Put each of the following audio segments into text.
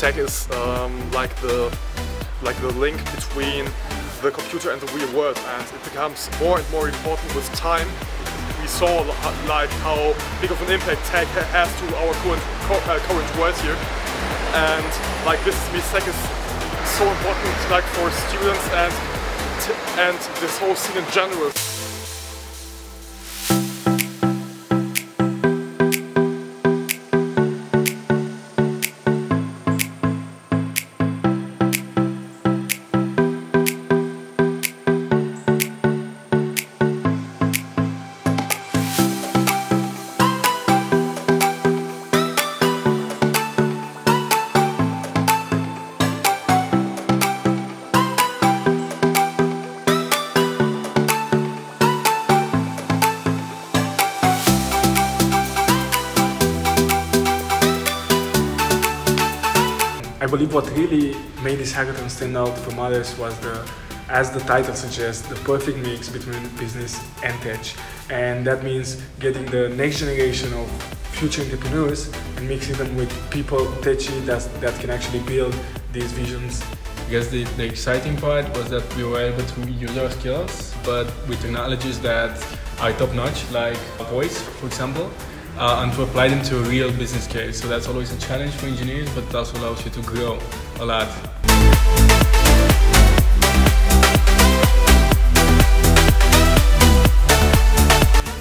tech is um, like the like the link between the computer and the real world, and it becomes more and more important with time. We saw like how big of an impact tech has to our current uh, current world here, and like this tech is so important like for students and and this whole scene in general. I believe what really made this hackathon stand out from others was the, as the title suggests, the perfect mix between business and tech. And that means getting the next generation of future entrepreneurs and mixing them with people techy that, that can actually build these visions. I guess the, the exciting part was that we were able to use our skills, but with technologies that are top notch, like voice, for example uh, and to apply them to a real business case. So that's always a challenge for engineers, but it also allows you to grow a lot.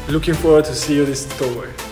Looking forward to see you this October.